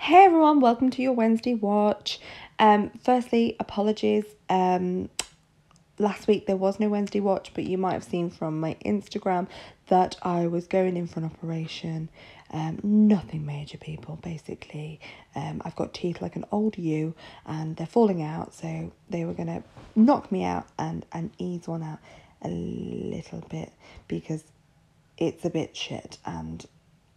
Hey everyone, welcome to your Wednesday watch. Um, firstly, apologies. Um, last week there was no Wednesday watch, but you might have seen from my Instagram that I was going in for an operation. Um, nothing major, people. Basically, um, I've got teeth like an old ewe, and they're falling out. So they were gonna knock me out and and ease one out a little bit because it's a bit shit and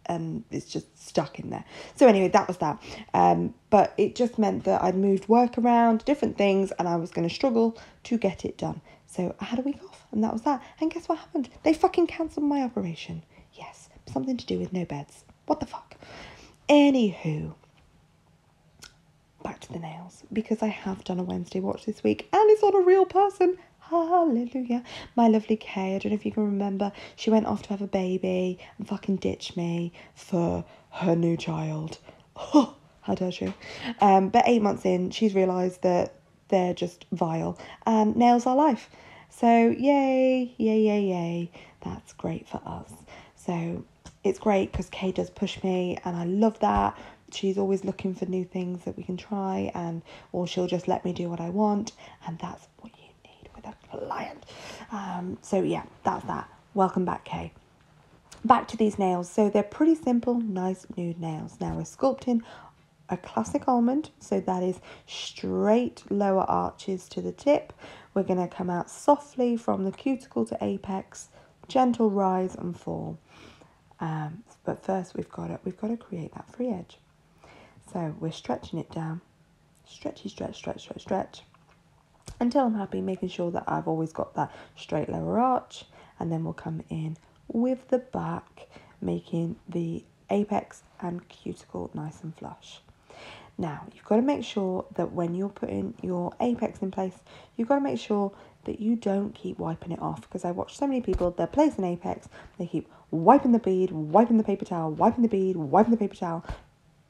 and it's just stuck in there. So anyway, that was that. Um, but it just meant that I'd moved work around, different things, and I was going to struggle to get it done. So I had a week off, and that was that. And guess what happened? They fucking cancelled my operation. Yes, something to do with no beds. What the fuck? Anywho, back to the nails because I have done a Wednesday watch this week, and it's on a real person. Hallelujah. My lovely Kay, I don't know if you can remember, she went off to have a baby and fucking ditched me for her new child. Oh, how dare she? Um, but eight months in, she's realised that they're just vile and nails are life. So, yay, yay, yay, yay. That's great for us. So, it's great because Kay does push me and I love that. She's always looking for new things that we can try and or she'll just let me do what I want and that's what you with a client. Um, so yeah, that's that. Welcome back, Kay. Back to these nails. So they're pretty simple, nice nude nails. Now we're sculpting a classic almond. So that is straight lower arches to the tip. We're going to come out softly from the cuticle to apex, gentle rise and fall. Um, but first we've got to, we've got to create that free edge. So we're stretching it down. Stretchy, stretch, stretch, stretch, stretch until I'm happy, making sure that I've always got that straight lower arch. And then we'll come in with the back, making the apex and cuticle nice and flush. Now, you've got to make sure that when you're putting your apex in place, you've got to make sure that you don't keep wiping it off because I watch so many people, they're placing apex, they keep wiping the bead, wiping the paper towel, wiping the bead, wiping the paper towel.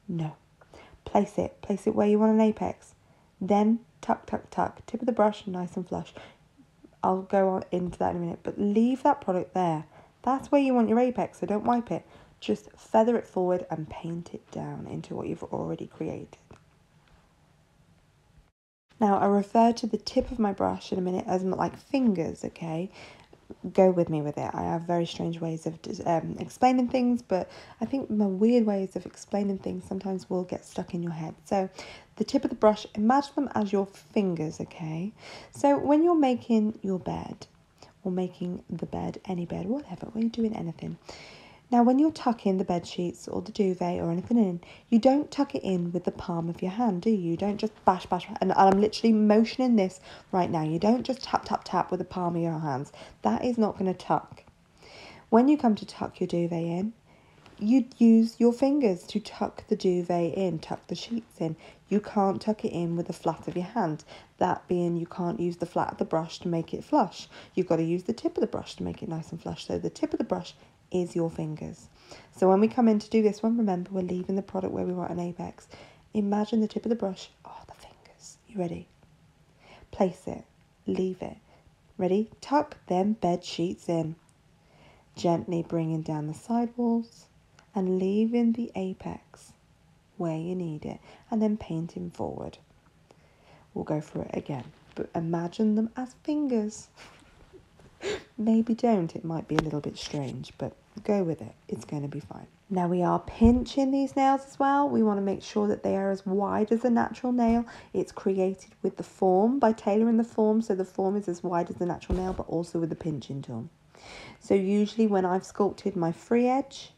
No. Place it. Place it where you want an apex. Then tuck, tuck, tuck, tip of the brush, nice and flush. I'll go on into that in a minute, but leave that product there. That's where you want your apex, so don't wipe it. Just feather it forward and paint it down into what you've already created. Now, I refer to the tip of my brush in a minute as like fingers, okay? Go with me with it. I have very strange ways of um, explaining things, but I think my weird ways of explaining things sometimes will get stuck in your head. So, the tip of the brush, imagine them as your fingers, okay? So, when you're making your bed, or making the bed, any bed, whatever, when you're doing anything, now, when you're tucking the bed sheets or the duvet or anything in, you don't tuck it in with the palm of your hand, do you? You don't just bash, bash, and I'm literally motioning this right now. You don't just tap, tap, tap with the palm of your hands. That is not going to tuck. When you come to tuck your duvet in, you use your fingers to tuck the duvet in, tuck the sheets in. You can't tuck it in with the flat of your hand. That being, you can't use the flat of the brush to make it flush. You've got to use the tip of the brush to make it nice and flush. So the tip of the brush is your fingers. So when we come in to do this one, remember we're leaving the product where we want an apex. Imagine the tip of the brush. Oh, the fingers. You ready? Place it. Leave it. Ready? Tuck them bed sheets in. Gently bringing down the side walls and leaving the apex where you need it and then painting forward. We'll go through it again, but imagine them as fingers. Maybe don't, it might be a little bit strange, but go with it. It's going to be fine. Now we are pinching these nails as well. We want to make sure that they are as wide as a natural nail. It's created with the form by tailoring the form so the form is as wide as the natural nail but also with the pinching tool. So usually when I've sculpted my free edge,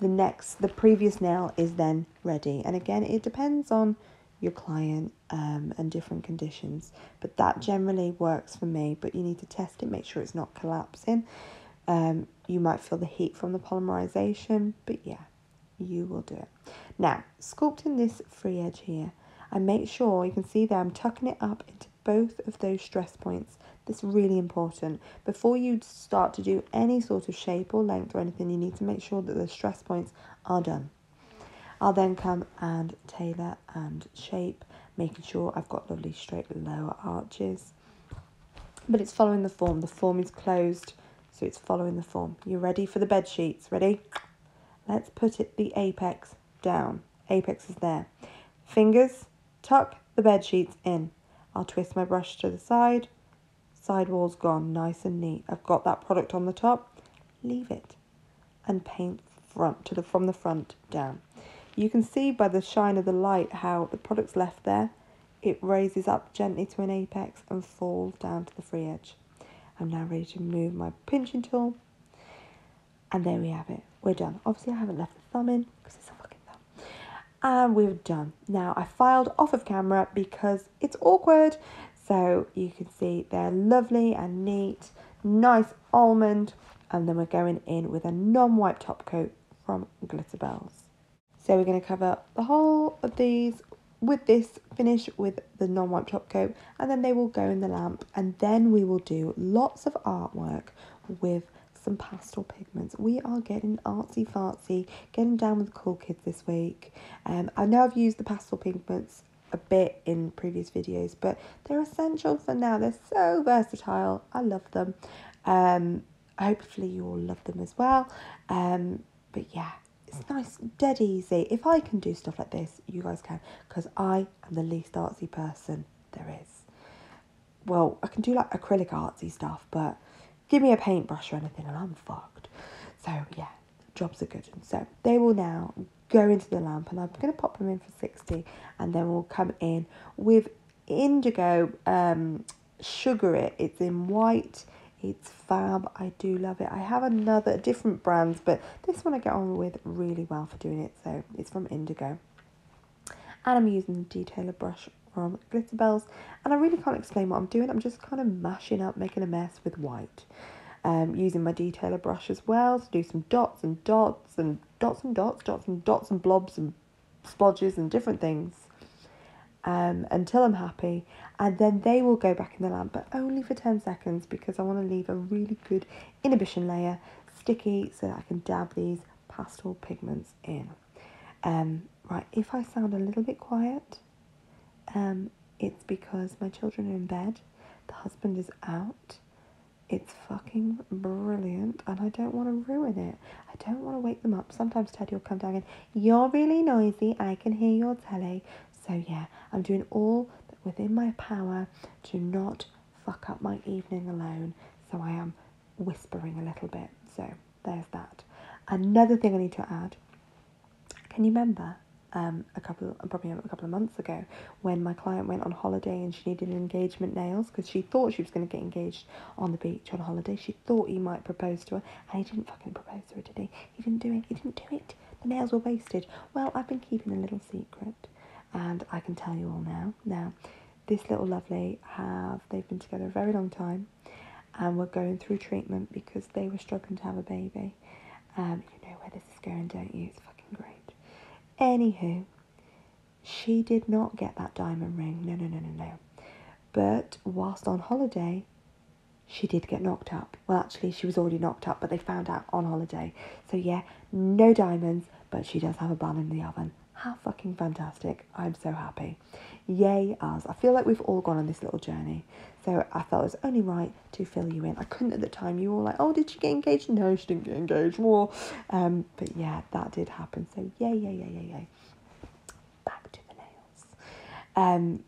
the next, the previous nail is then ready. And again, it depends on your client um, and different conditions. But that generally works for me. But you need to test it, make sure it's not collapsing. Um, you might feel the heat from the polymerization, but yeah, you will do it. Now, sculpting this free edge here, I make sure you can see there I'm tucking it up into both of those stress points. That's really important. Before you start to do any sort of shape or length or anything, you need to make sure that the stress points are done. I'll then come and tailor and shape, making sure I've got lovely straight lower arches. But it's following the form. The form is closed so it's following the form. You ready for the bed sheets? Ready? Let's put it the apex down. apex is there. Fingers, tuck the bed sheets in. I'll twist my brush to the side. Sidewall's gone, nice and neat. I've got that product on the top. Leave it and paint front to the from the front down. You can see by the shine of the light how the product's left there. It raises up gently to an apex and falls down to the free edge. I'm now ready to move my pinching tool. And there we have it. We're done. Obviously I haven't left the thumb in because it's a fucking thumb. And we're done. Now I filed off of camera because it's awkward. So you can see they're lovely and neat. Nice almond. And then we're going in with a non-wipe top coat from Glitterbels. So we're going to cover the whole of these with this finish with the non-wipe top coat and then they will go in the lamp and then we will do lots of artwork with some pastel pigments. We are getting artsy fartsy, getting down with cool kids this week. Um, I know I've used the pastel pigments a bit in previous videos, but they're essential for now. They're so versatile. I love them. Um, hopefully you all love them as well. Um, but yeah, it's nice, dead easy. If I can do stuff like this, you guys can, because I am the least artsy person there is. Well, I can do like acrylic artsy stuff, but give me a paintbrush or anything and I'm fucked. So yeah, jobs are good. And so they will now go into the lamp and I'm going to pop them in for 60 and then we'll come in with indigo um, sugar it. It's in white. It's fab. I do love it. I have another different brands, but this one I get on with really well for doing it. So it's from Indigo. And I'm using the detailer brush from Glitterbels. And I really can't explain what I'm doing. I'm just kind of mashing up, making a mess with white. Um, using my detailer brush as well to do some dots and dots and dots and dots, dots and dots and blobs and splodges and different things um, until I'm happy. And then they will go back in the lamp, but only for 10 seconds because I want to leave a really good inhibition layer sticky so that I can dab these pastel pigments in. Um, right, if I sound a little bit quiet, um, it's because my children are in bed, the husband is out. It's fucking brilliant, and I don't want to ruin it. I don't want to wake them up. Sometimes Teddy will come down and, You're really noisy, I can hear your telly. So, yeah, I'm doing all within my power to not fuck up my evening alone. So, I am whispering a little bit. So, there's that. Another thing I need to add can you remember um, a couple, probably a couple of months ago, when my client went on holiday and she needed engagement nails because she thought she was going to get engaged on the beach on holiday. She thought he might propose to her, and he didn't fucking propose to her, did he? He didn't do it. He didn't do it. The nails were wasted. Well, I've been keeping a little secret, and I can tell you all now. Now, this little lovely have they've been together a very long time, and we're going through treatment because they were struggling to have a baby. Um, you know where this is going, don't you? It's. Anywho, she did not get that diamond ring. No, no, no, no, no. But whilst on holiday, she did get knocked up. Well, actually, she was already knocked up, but they found out on holiday. So, yeah, no diamonds, but she does have a bun in the oven. How fucking fantastic. I'm so happy. Yay, us. I feel like we've all gone on this little journey. So I felt it was only right to fill you in. I couldn't at the time. You were like, oh, did she get engaged? No, she didn't get engaged. More. Um, but yeah, that did happen. So yay, yay, yay, yay, yay. Back to the nails. Um,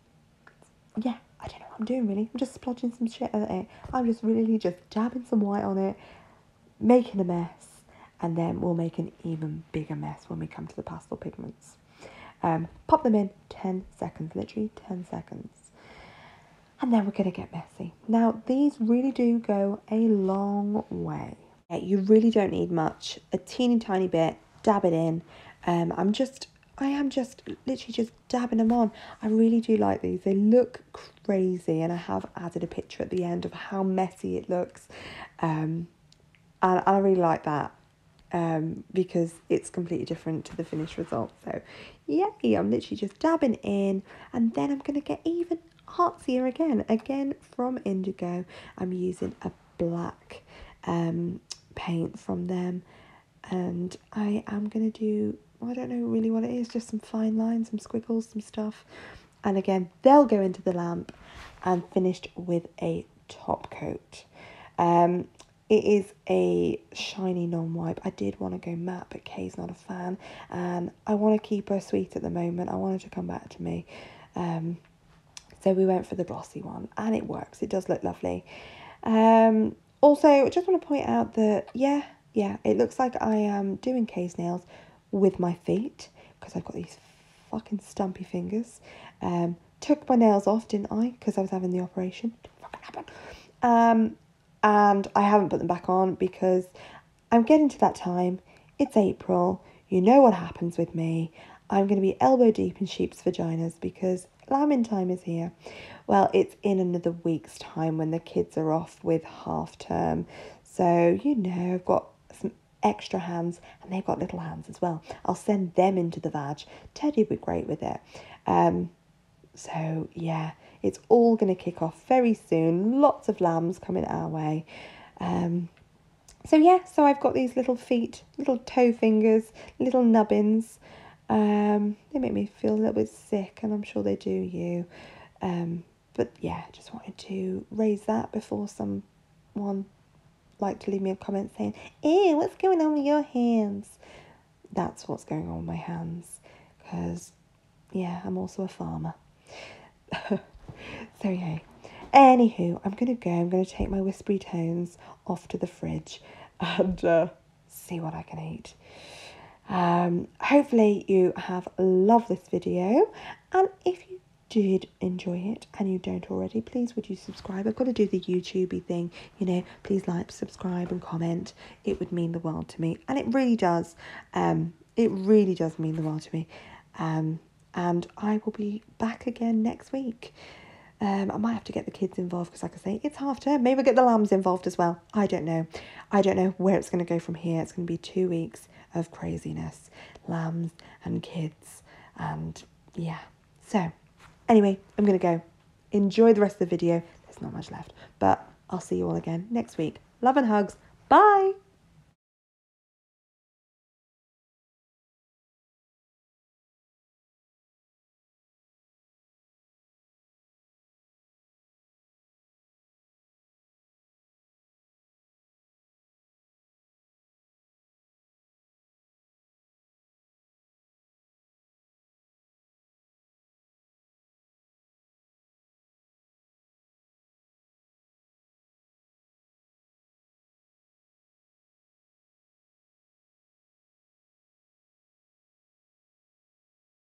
yeah, I don't know what I'm doing really. I'm just splodging some shit at it. I'm just really just dabbing some white on it, making a mess, and then we'll make an even bigger mess when we come to the pastel pigments. Um, pop them in 10 seconds, literally 10 seconds and then we're going to get messy. Now, these really do go a long way. You really don't need much, a teeny tiny bit, dab it in. Um, I'm just, I am just literally just dabbing them on. I really do like these. They look crazy, and I have added a picture at the end of how messy it looks. Um, and I really like that um, because it's completely different to the finished result. So, yay, I'm literally just dabbing in, and then I'm going to get even Heartsier again, again from Indigo. I'm using a black um, paint from them and I am going to do, I don't know really what it is, just some fine lines, some squiggles, some stuff. And again, they'll go into the lamp and finished with a top coat. Um, it is a shiny non-wipe. I did want to go matte, but Kay's not a fan, and I want to keep her sweet at the moment. I want her to come back to me. Um, so we went for the glossy one, and it works. It does look lovely. Um, also, I just want to point out that, yeah, yeah, it looks like I am doing Kay's nails with my feet, because I've got these fucking stumpy fingers. Um, took my nails off, didn't I? Because I was having the operation. Didn't fucking happen. Um, and I haven't put them back on because I'm getting to that time. It's April. You know what happens with me. I'm going to be elbow deep in sheep's vaginas because lambing time is here. Well, it's in another week's time when the kids are off with half term. So, you know, I've got some extra hands and they've got little hands as well. I'll send them into the vag. Teddy would be great with it. Um, so, yeah, it's all going to kick off very soon. Lots of lambs coming our way. Um, so, yeah, so I've got these little feet, little toe fingers, little nubbins. Um, they make me feel a little bit sick, and I'm sure they do you. Um, but yeah, just wanted to raise that before someone like to leave me a comment saying, Ew, what's going on with your hands? That's what's going on with my hands. Because, yeah, I'm also a farmer. so, yeah. Anywho, I'm going to go. I'm going to take my whispery tones off to the fridge and uh, see what I can eat. Um, hopefully, you have loved this video. And if you did enjoy it and you don't already, please would you subscribe? I've got to do the YouTubey thing, you know, please like, subscribe and comment. It would mean the world to me. And it really does. Um, it really does mean the world to me. Um, and I will be back again next week. Um, I might have to get the kids involved because, like I say, it's half term. Maybe we'll get the lambs involved as well. I don't know. I don't know where it's going to go from here. It's going to be two weeks of craziness lambs and kids. And yeah. So, anyway, I'm going to go. Enjoy the rest of the video. There's not much left. But I'll see you all again next week. Love and hugs. Bye.